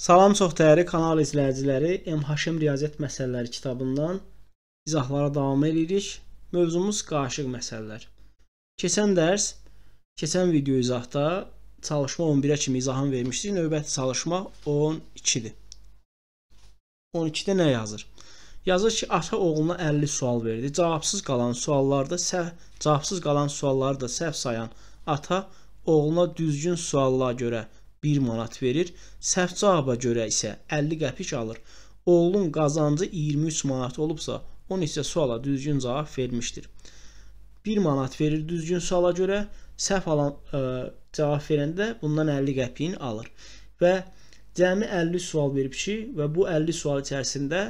Salam çox dəyərli kanal izləyiciləri, MHM Riyaziyyat məsələləri kitabından izahlara davam edirik. Mövzumuz qarışıq məsələlər. Keçən dərs, keçən video izahda çalışma 11-ə kimi izahını vermişdik. Növbəti çalışma 12-dir. 12-də nə yazır? Yazır ki, ata oğluna 50 sual verdi. Cavabsız qalan suallarda səhv, cavabsız qalan sualları da səhv sayan ata oğluna düzgün suallara görə 1 manat verir. Səhv cavaba görə isə 50 qəpik alır. Oğlun qazancı 23 manat olubsa, o isə suala düzgün cavab vermişdir. 1 manat verir düzgün suala görə, səhv alan ə, cavab verəndə bundan 50 qəpiyin alır. Və cəmi 50 sual verib ki, və bu 50 sual içərisində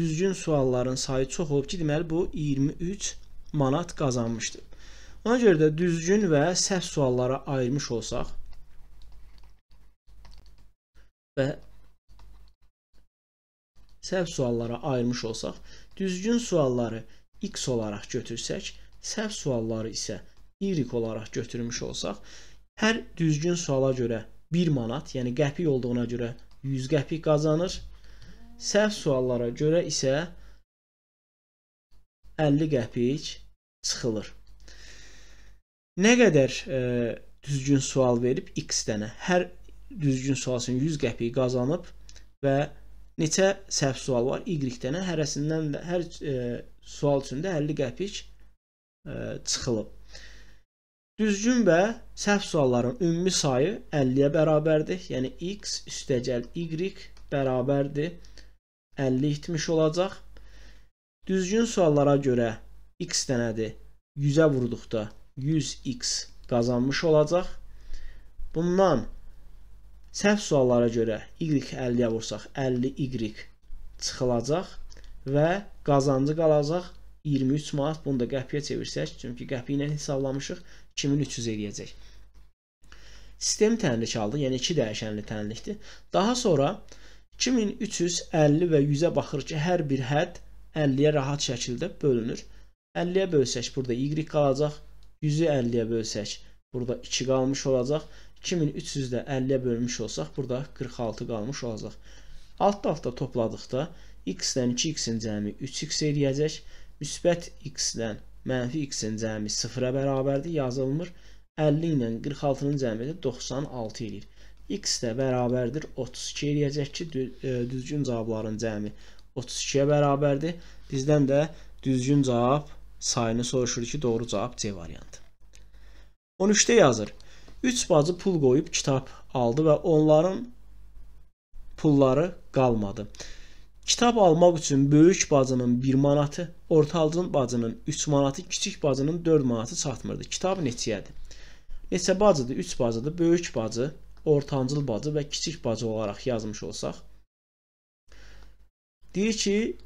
düzgün sualların sayı çox olub ki, deməli bu 23 manat qazanmışdır. Ona görə də düzgün və səhv suallara ayırmış olsaq, və səhv suallara ayırmış olsaq, düzgün sualları x olaraq götürsək, səhv sualları isə y olaraq götürmüş olsaq, hər düzgün suala görə 1 manat, yəni qəpik olduğuna görə 100 qəpik qazanır. Səhv suallara görə isə 50 qəpik çıxılır. Nə qədər e, düzgün sual verib x dənə. Hər düzgün sual üçün 100 qəpik qazanıb və neçə səhv sual var? Y dənə hərəsindən də hər e, sual üçün də 50 qəpik e, çıxılıb. Düzgün və səhv sualların ümumi sayı 50-yə bərabərdir. Yəni x üstəgəl y bərabərdir 50 etmiş olacaq. Düzgün suallara görə x dənədir. 100-ə vurduqda 100x qazanmış olacaq. Bundan Səhv suallara görə y 50-yə vursaq 50y çıxılacaq və qazancı qalacaq 23 manat. Bunu da qəpiyə çevirsək, çünki qəpi ilə hesablamışıq, 2300 eləyəcək. Sistem tənlik aldı, yəni 2 dəyişənli tənlikdir. Daha sonra 2350 və 100-ə baxır ki, hər bir hədd 50-yə rahat şəkildə bölünür. 50-yə bölsək burada y qalacaq, 100-ü 50-yə bölsək burada 2 qalmış olacaq. 2300-də 50-yə bölmüş olsaq, burada 46 qalmış olacaq. Alt-alta topladıqda x-dən 2x-in cəmi 3x eləyəcək. Müsbət x-dən mənfi x-in cəmi 0-a bərabərdir, yazılmır. 50 ilə 46-nın cəmi də 96 eləyir. x də bərabərdir 32 eləyəcək ki, e, düzgün cavabların cəmi 32-yə bərabərdir. Bizdən də düzgün cavab sayını soruşur ki, doğru cavab C variantı. 13-də yazır. 3 bacı pul qoyub kitab aldı və onların pulları qalmadı. Kitab almaq üçün böyük bacının 1 manatı, ortancıl bacının 3 manatı, kiçik bacının 4 manatı çatmırdı. Kitab neçəyədir? Neçə bacıdır? 3 bacıdır. Böyük bacı, ortancıl bacı və kiçik bacı olaraq yazmış olsaq. Deyir ki,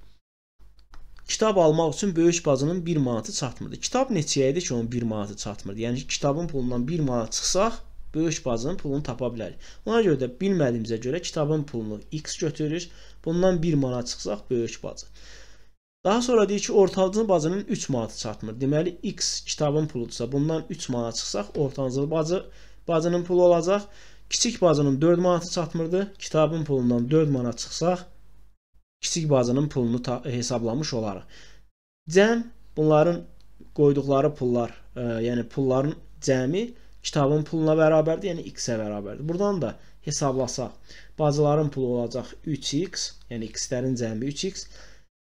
kitab almaq üçün böyük bacının 1 manatı çatmırdı. Kitab neçəyə idi ki, onun 1 manatı çatmırdı? Yəni kitabın pulundan 1 manat çıxsaq, böyük bacının pulunu tapa bilərik. Ona görə də bilmədiyimizə görə kitabın pulunu x götürür. Bundan 1 manat çıxsaq, böyük bacı. Daha sonra deyir ki, ortancıl bacının 3 manatı çatmır. Deməli x kitabın puludursa, bundan 3 manat çıxsaq, ortancıl bacı bacının pulu olacaq. Kiçik bacının 4 manatı çatmırdı. Kitabın pulundan 4 manat çıxsaq, kiçik bacının pulunu hesablamış olarıq. Cəm bunların qoyduqları pullar, e, yəni pulların cəmi kitabın puluna bərabərdir, yəni x-ə bərabərdir. Burdan da hesablasaq, bacıların pulu olacaq 3x, yəni x-lərin cəmi 3x.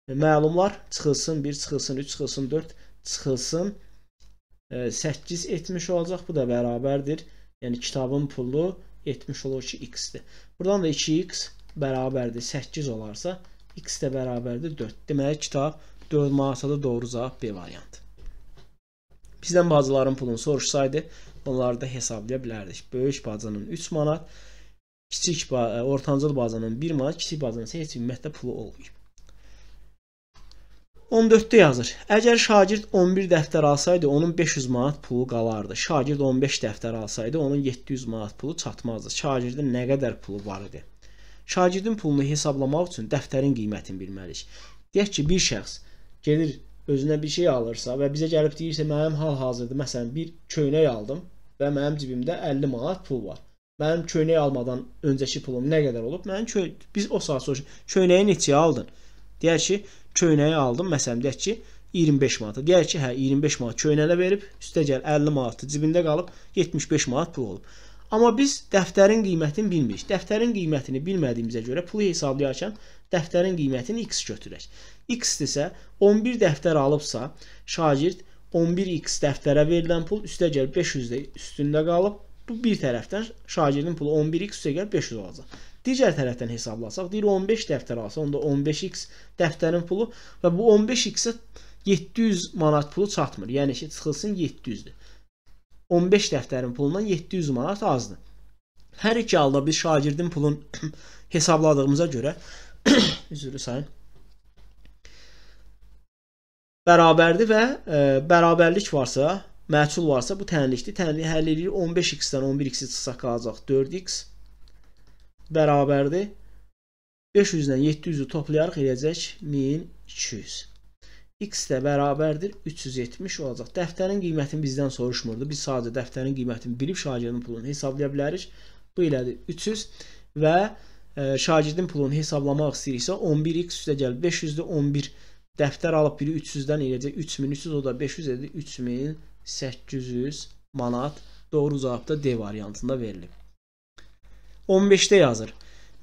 E, məlumlar çıxılsın 1, çıxılsın 3, çıxılsın 4, çıxılsın e, 8 etmiş olacaq. Bu da bərabərdir. Yəni kitabın pulu 70 olur ki, x-dir. Burdan da 2x bərabərdir 8 olarsa x də bərabərdir 4. Deməli kitab 4 manatadır doğru cavab B variantı. Bizdən bacıların pulunu soruşsaydı, onları da hesablaya bilərdik. Böyük bacının 3 manat, kiçik e, ortancıl bacının 1 manat, kiçik bacının isə heç ümumiyyətlə pulu olmayıb. 14-də yazır. Əgər şagird 11 dəftər alsaydı, onun 500 manat pulu qalardı. Şagird 15 dəftər alsaydı, onun 700 manat pulu çatmazdı. Şagirdin nə qədər pulu var idi? Şagirdin pulunu hesablamaq üçün dəftərin qiymətini bilməliyik. Deyək ki, bir şəxs gedir özünə bir şey alırsa və bizə gəlib deyirsə mənim hal-hazırda məsələn bir köynək aldım və mənim cibimdə 50 manat pul var. Mənim köynək almadan öncəki pulum nə qədər olub? Mənim kö biz o saat soruş köynəyi neçəyə aldın? Deyər ki, köynəyi aldım, məsələn deyək ki, 25 manata. Deyək ki, hə 25 manat köynəyə verib, üstə gəl 50 manatı cibində qalıb 75 manat pul olub. Amma biz dəftərin qiymətini bilmirik. Dəftərin qiymətini bilmədiyimizə görə pulu hesablayarkən dəftərin qiymətini x götürək. X isə 11 dəftər alıbsa, şagird 11x dəftərə verilən pul üstə gəl 500 də üstündə qalıb. Bu bir tərəfdən şagirdin pulu 11x üstə gəl 500 olacaq. Digər tərəfdən hesablasaq, deyir 15 dəftər alsa, onda 15x dəftərin pulu və bu 15x-ə 700 manat pulu çatmır. Yəni ki, çıxılsın 700-dür. 15 dəftərin pulundan 700 manat azdır. Hər iki halda biz şagirdin pulun hesabladığımıza görə üzrü sayın bərabərdir və e, bərabərlik varsa, məhsul varsa bu tənlikdir. Tənliyi həll edirik. 15x-dən 11x-i çıxsaq qalacaq 4x bərabərdir. 500-dən 700-ü toplayaraq eləyəcək 1200. X də bərabərdir 370 olacaq. Dəftərin qiymətini bizdən soruşmurdu. Biz sadəcə dəftərin qiymətini bilib şagirdin pulunu hesablaya bilərik. Bu elədir 300 və e, şagirdin pulunu hesablamaq istəyiriksə 11x üstə gəl 500-də 11 Dəftər alıb biri 300-dən eləyəcək 3300, o da 500 edir 3800 manat. Doğru cavab da D variantında verilib. 15-də yazır.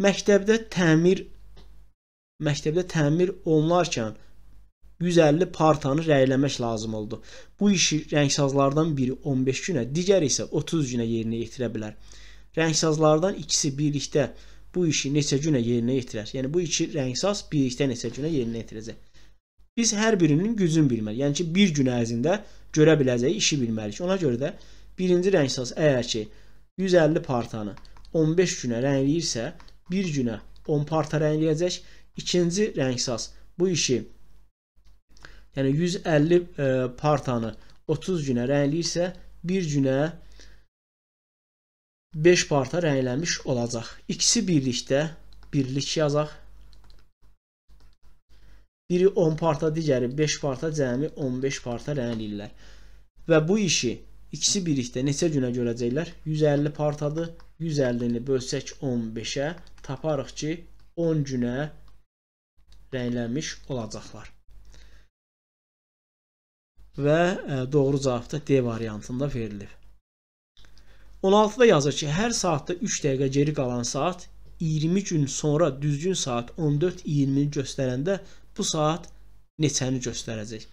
Məktəbdə təmir məktəbdə təmir olunarkən 150 partanı rəyləmək lazım oldu. Bu işi rəngsazlardan biri 15 günə, digəri isə 30 günə yerinə yetirə bilər. Rəngsazlardan ikisi birlikdə bu işi neçə günə yerinə yetirər? Yəni bu iki rəngsaz birlikdə neçə günə yerinə yetirəcək? Biz hər birinin gücünü bilməliyik. Yəni ki, bir gün ərzində görə biləcəyi işi bilməliyik. Ona görə də birinci rəngsaz əgər ki 150 partanı 15 günə rəngləyirsə, bir günə 10 parta rəngləyəcək. İkinci rəngsaz bu işi yəni 150 e, partanı 30 günə rəngləyirsə, bir günə 5 parta rənglənmiş olacaq. İkisi birlikdə birlik yazaq. Biri 10 parta, digəri 5 parta, cəmi 15 parta rəngləyirlər. Və bu işi ikisi birlikdə neçə günə görəcəklər? 150 partadır. 150-ni bölsək 15-ə taparıq ki, 10 günə rənglənmiş olacaqlar. Və e, doğru cavab da D variantında verilib. 16-da yazır ki, hər saatda 3 dəqiqə geri qalan saat 20 gün sonra düzgün saat 14:20-ni göstərəndə bu saat neçəni göstərəcək.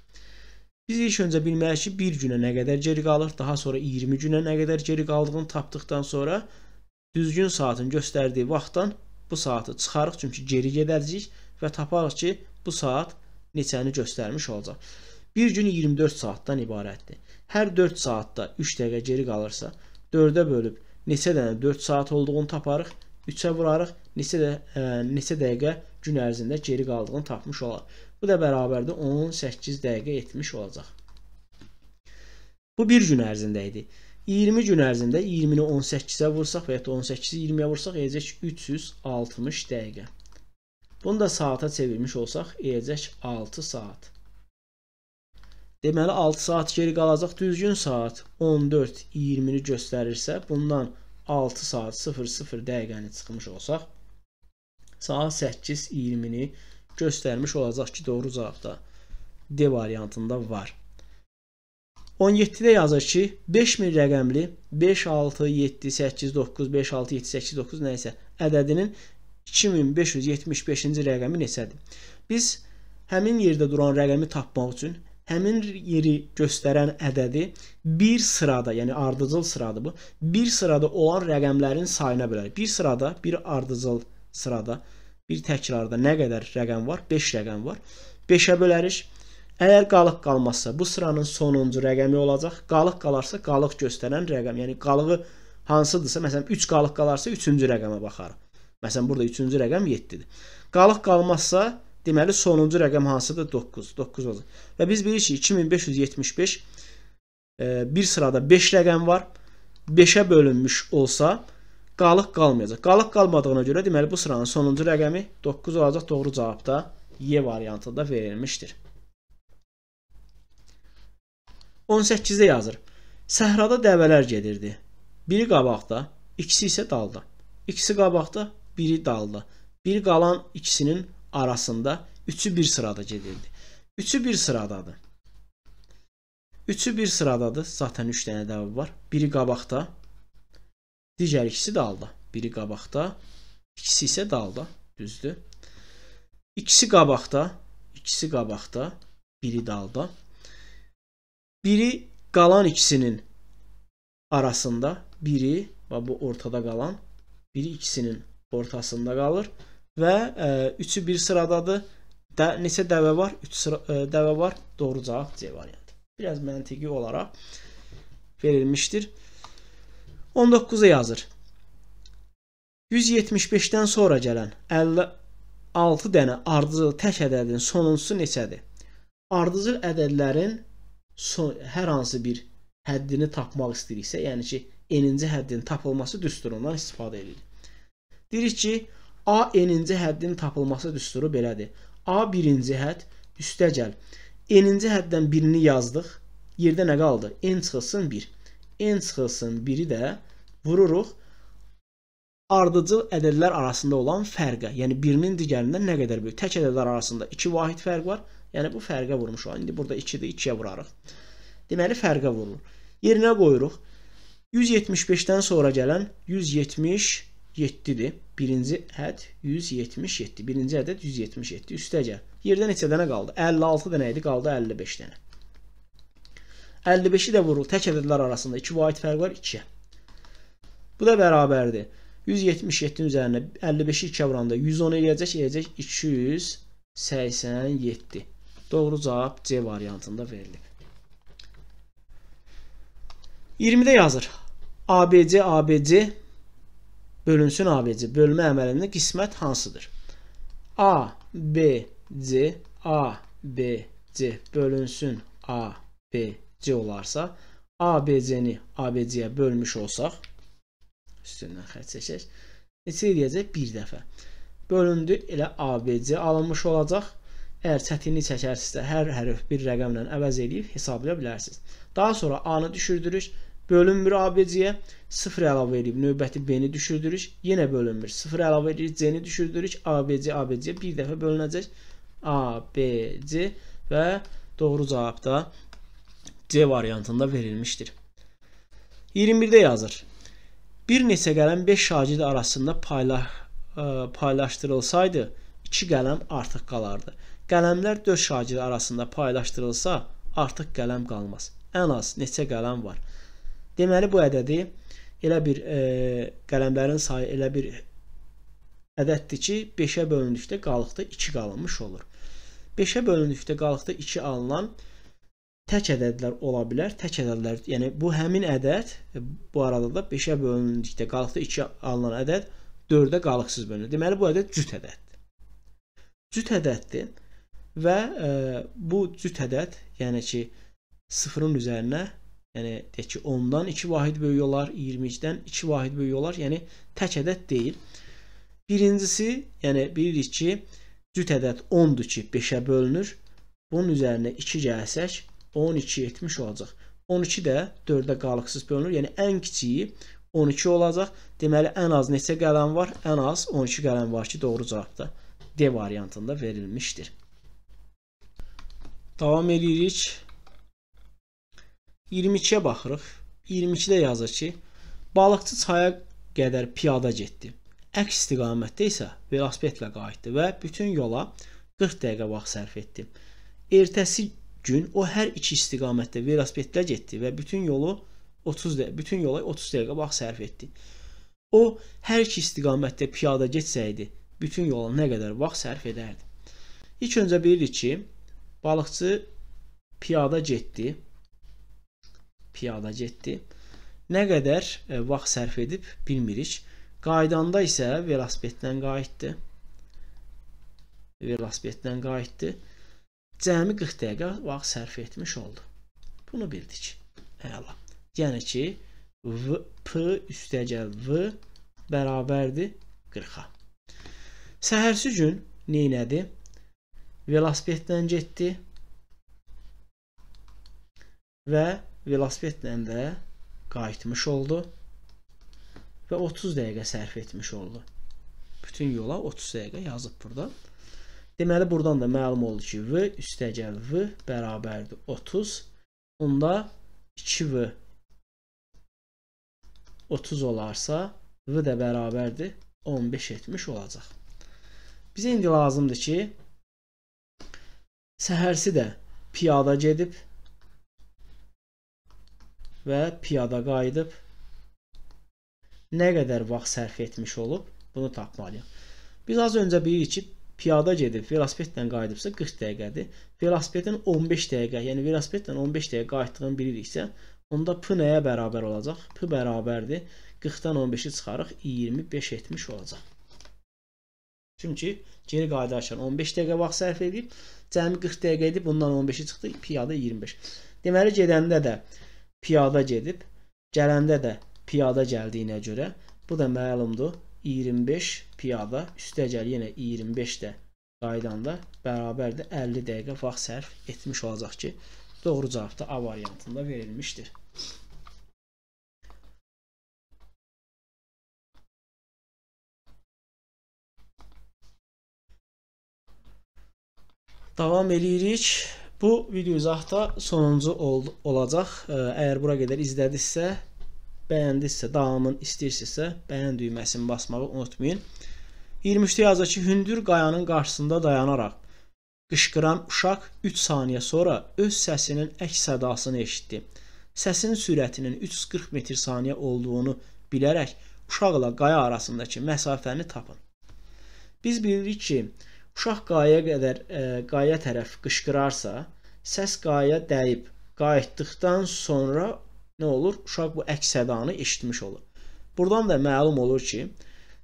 Biz ilk öncə bilməliyik ki, 1 günə nə qədər geri qalır, daha sonra 20 günə nə qədər geri qaldığını tapdıqdan sonra düzgün saatın göstərdiyi vaxtdan bu saatı çıxarıq, çünki geri gedəcəyik və taparıq ki, bu saat neçəni göstərmiş olacaq. Bir gün 24 saatdan ibarətdir. Hər 4 saatda 3 dəqiqə geri qalırsa, 4-ə bölüb neçə dənə 4 saat olduğunu taparıq. 3-ə vurarıq, neçə də e, neçə dəqiqə gün ərzində geri qaldığını tapmış olar. Bu da bərabərdir 18 dəqiqə etmiş olacaq. Bu bir gün ərzində idi. 20 gün ərzində 20-ni 18-ə vursaq və ya da 18-i 20-yə vursaq eləyəcək 360 dəqiqə. Bunu da saata çevirmiş olsaq eləyəcək 6 saat. Deməli 6 saat geri qalacaq. Düzgün saat 14:20-ni göstərirsə, bundan 6 saat 00 dəqiqəni çıxmış olsaq, saat 8:20-ni göstərmiş olacaq ki, doğru cavab da D variantında var. 17-də yazır ki, 5000 rəqəmli 5 6 7 8 9 5 6 7 8 9 nə isə ədədinin 2575-ci rəqəmi neçədir? Biz həmin yerdə duran rəqəmi tapmaq üçün həmin yeri göstərən ədədi bir sırada, yəni ardıcıl sıradır bu. Bir sırada olan rəqəmlərin sayına bölərik. Bir sırada, bir ardıcıl sırada, bir təkrarda nə qədər rəqəm var? 5 rəqəm var. 5-ə bölərik. Əgər qalıq qalmazsa, bu sıranın sonuncu rəqəmi olacaq. Qalıq qalarsa, qalıq göstərən rəqəm, yəni qalığı hansıdırsa, məsələn 3 qalıq qalarsa 3-cü rəqəmə baxarıq. Məsələn burada 3-cü rəqəm 7-dir. Qalıq qalmazsa, Deməli sonuncu rəqəm hansıdır? 9. 9 olacaq. Və biz bilirik ki 2575 e, bir sırada 5 rəqəm var. 5-ə bölünmüş olsa qalıq qalmayacaq. Qalıq qalmadığına görə deməli bu sıranın sonuncu rəqəmi 9 olacaq. Doğru cavab da Y variantında verilmişdir. 18-də yazır. Səhrada dəvələr gedirdi. Biri qabaqda, İkisi isə dalda. İkisi qabaqda, biri dalda. Bir qalan ikisinin arasında üçü bir sırada gedirdi. Üçü bir sıradadır. Üçü bir sıradadır. Zaten 3 dənə dəvə var. Biri qabaqda, digər ikisi dalda. Biri qabaqda, ikisi isə dalda. Düzdür? İkisi qabaqda, ikisi qabaqda, biri dalda. Biri qalan ikisinin arasında, biri və bu ortada qalan, biri ikisinin ortasında qalır və e, üçü bir sıradadır. Də, neçə dəvə var? 3 sıra e, dəvə var. Doğru cavab C variantı. Biraz məntiqi olaraq verilmişdir. 19-a yazır. 175-dən sonra gələn 56 dənə ardıcıl tək ədədin sonuncusu neçədir? Ardıcıl ədədlərin son, hər hansı bir həddini tapmaq istəyiriksə, yəni ki, n-ci həddin tapılması düsturundan istifadə edirik. Deyirik ki, A n-ci həddin tapılması düsturu belədir. A birinci hədd üstəgəl n-ci həddən birini yazdıq. Yerdə nə qaldı? n çıxılsın 1. n çıxılsın 1-i də vururuq ardıcıl ədədlər arasında olan fərqə. Yəni birinin digərindən nə qədər böyük? Tək ədədlər arasında 2 vahid fərq var. Yəni bu fərqə vurmuşuq. İndi burada 2-dir, 2-yə vurarıq. Deməli fərqə vurulur. Yerinə qoyuruq. 175-dən sonra gələn 177-dir. Birinci hədd 177. Birinci ədəd 177. Üstəgəl. Yerdə neçə dənə qaldı? 56 dənə idi, qaldı 55 dənə. 55-i də vurul. Tək ədədlər arasında 2 vahid fərq var 2-yə. Bu da bərabərdir. 177-nin üzərinə 55-i 2-yə vuranda 110 eləyəcək, eləyəcək 287. Doğru cavab C variantında verilib. 20-də yazır. ABC ABC bölünsün ABC. Bölmə əməlində qismət hansıdır? A, B, C, A, B, C bölünsün A, B, C olarsa, A, B, C-ni A, B, C-yə bölmüş olsaq, üstündən xətt çəkək, neçə eləyəcək? Bir dəfə. Bölündü, elə A, B, C alınmış olacaq. Əgər çətinlik çəkərsinizsə, hər hərf bir rəqəmlə əvəz edib hesablaya bilərsiniz. Daha sonra A-nı düşürdürük, bölünmür ABC-yə, 0 əlavə edib növbəti B-ni düşürdürük, yenə bölünmür. 0 əlavə edirik, C-ni düşürdürük, ABC ABC-yə bir dəfə bölünəcək. A, B, C və doğru cavab da C variantında verilmişdir. 21-də yazır. Bir neçə qələm 5 şagird arasında payla, ə, e, paylaşdırılsaydı, 2 qələm artıq qalardı. Qələmlər 4 şagird arasında paylaşdırılsa, artıq qələm qalmaz. Ən az neçə qələm var? Deməli bu ədədi elə bir e, qələmlərin sayı elə bir ədəddir ki, 5-ə bölündükdə qalıqda 2 qalınmış olur. 5-ə bölündükdə qalıqda 2 alınan tək ədədlər ola bilər. Tək ədədlər, yəni bu həmin ədəd bu arada da 5-ə bölündükdə qalıqda 2 alınan ədəd 4-ə qalıqsız bölünür. Deməli bu ədəd cüt ədəddir. Cüt ədəddir və e, bu cüt ədəd, yəni ki 0-ın üzərinə yəni deyək ki 10-dan 2 vahid böyük olar, 22-dən 2 vahid böyük olar. Yəni tək ədəd deyil. Birincisi, yəni bilirik ki, cüt ədəd 10-dur ki, 5-ə bölünür. Bunun üzərinə 2 gəlsək, 12 70 olacaq. 12 də 4-ə qalıqsız bölünür. Yəni ən kiçiyi 12 olacaq. Deməli ən az neçə qələm var? Ən az 12 qələm var ki, doğru cavabda D variantında verilmişdir. Davam edirik. 22-yə baxırıq. 22-də yazır ki, balıqçı çaya qədər piyada getdi. Əks istiqamətdə isə velosipedlə qayıtdı və bütün yola 40 dəqiqə vaxt sərf etdi. Ertəsi gün o hər iki istiqamətdə velosipedlə getdi və bütün yolu 30 dəqiqə, bütün yola 30 dəqiqə vaxt sərf etdi. O hər iki istiqamətdə piyada getsəydi, bütün yola nə qədər vaxt sərf edərdi? İlk öncə bilirik ki, balıqçı piyada getdi. Piyada getdi. Nə qədər e, vaxt sərf edib bilmirik. Qaydanda isə velosipeddən qayıtdı. Velosipeddən qayıtdı. Cəmi 40 dəqiqə vaxt sərf etmiş oldu. Bunu bildik. Əla. Yəni ki, v, p üstəgəl v bərabərdir 40-a. Səhərsi gün neynədi? Velosipeddən getdi və velosipedlə də qayıtmış oldu və 30 dəqiqə sərf etmiş oldu. Bütün yola 30 dəqiqə yazıb burada. Deməli buradan da məlum oldu ki, v üstəgəl v bərabərdir 30. Onda 2v 30 olarsa v də bərabərdir 15 etmiş olacaq. Bizə indi lazımdır ki, səhərsi də piyada gedib və piyada qayıdıb nə qədər vaxt sərf etmiş olub, bunu tapmalıyıq. Biz az öncə bilirik ki, piyada gedib velosipedlə qayıdıbsa 40 dəqiqədir. Velosipedin 15 dəqiqə, yəni velosipedlə 15 dəqiqə qayıtdığını biliriksə, onda p nəyə bərabər olacaq? p bərabərdir 40-dan 15-i çıxarıq 25 etmiş olacaq. Çünki geri qayıdarkən 15 dəqiqə vaxt sərf edib, cəmi 40 dəqiqə idi, bundan 15-i çıxdı, piyada 25. Deməli gedəndə də piyada gedib, gələndə də piyada gəldiyinə görə bu da məlumdur. 25 piyada üstəgəl yenə 25 də qaydanda bərabərdir 50 dəqiqə vaxt sərf etmiş olacaq ki, doğru cavab da A variantında verilmişdir. Davam eləyirik. Bu video izahda sonuncu ol olacaq. Əgər bura qədər izlədinizsə, bəyəndinizsə, davamını istəyirsinizsə, bəyən düyməsini basmağı unutmayın. 23-də yazır ki, hündür qayanın qarşısında dayanaraq qışqıran uşaq 3 saniyə sonra öz səsinin əks sədasını eşitdi. Səsin sürətinin 340 metr saniyə olduğunu bilərək uşaqla qaya arasındakı məsafəni tapın. Biz bilirik ki, Uşaq qayaya qədər ə, e, qaya tərəf qışqırarsa, səs qaya dəyib qayıtdıqdan sonra nə olur? Uşaq bu əks sədanı eşitmiş olur. Burdan da məlum olur ki,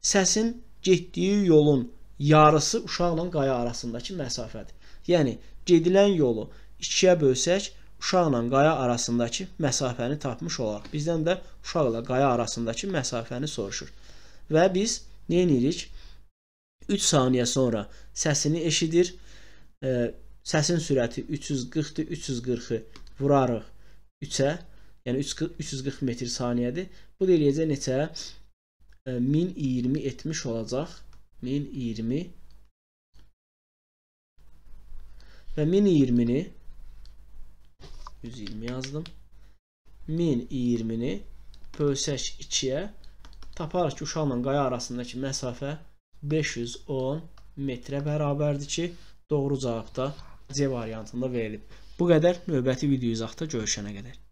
səsin getdiyi yolun yarısı uşaqla qaya arasındakı məsafədir. Yəni gedilən yolu 2-yə bölsək, uşaqla qaya arasındakı məsafəni tapmış olarıq. Bizdən də uşaqla qaya arasındakı məsafəni soruşur. Və biz nə edirik? 3 saniyə sonra səsini eşidir. E, səsin sürəti 340-dır. 340-ı vurarıq 3-ə. Yəni 340 metr saniyədir. Bu da eləyəcək neçə? E, 1020 etmiş olacaq. 1020 və 1020-ni 120 yazdım. 1020-ni bölsək 2-yə taparıq ki, uşaqla qaya arasındakı məsafə 510 metrə bərabərdir ki, doğru cavab da C variantında verilib. Bu qədər növbəti video izahda görüşənə qədər.